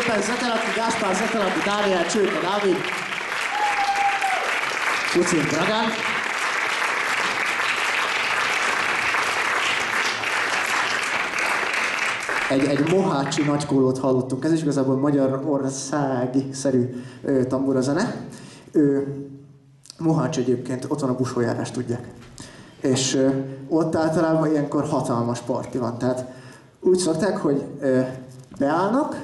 szépen Zetelaki Gáspár, Zetelaki Dániel, Csőke Dávid, Pucin Dragán. Egy, egy mohácsi nagykólót hallottunk, ez is igazából magyarországi-szerű ö, tamburazene. Ö, Mohács egyébként, ott van a busójárás, tudják. És ö, ott általában ilyenkor hatalmas parti van. Tehát úgy szokták, hogy ö, beállnak,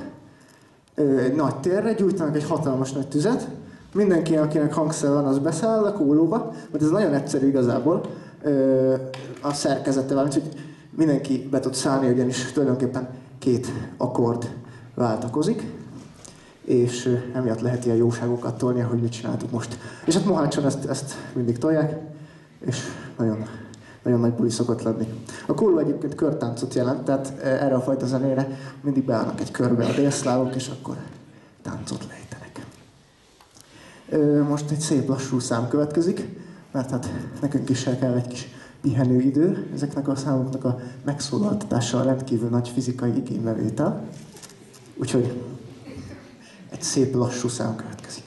ö, nagy térre, gyújtanak egy hatalmas nagy tüzet, mindenki, akinek hangszer van, az beszáll a kólóba, mert ez nagyon egyszerű igazából ö, a szerkezettel, úgyhogy mindenki be tud szállni, ugyanis tulajdonképpen két akkord váltakozik, és emiatt lehet ilyen jóságokat tolni, ahogy mit csináltuk most. És hát Mohácson ezt, ezt mindig tolják, és nagyon, nagyon nagy buli szokott lenni. A kóló egyébként körtáncot jelent, tehát ö, erre a fajta zenére mindig beállnak egy körbe a délszlávok, és akkor táncot lejtenek. Most egy szép lassú szám következik, mert hát nekünk is el kell egy kis pihenőidő. Ezeknek a számoknak a megszólaltatása rendkívül nagy fizikai igénybevétel. Úgyhogy egy szép lassú szám következik.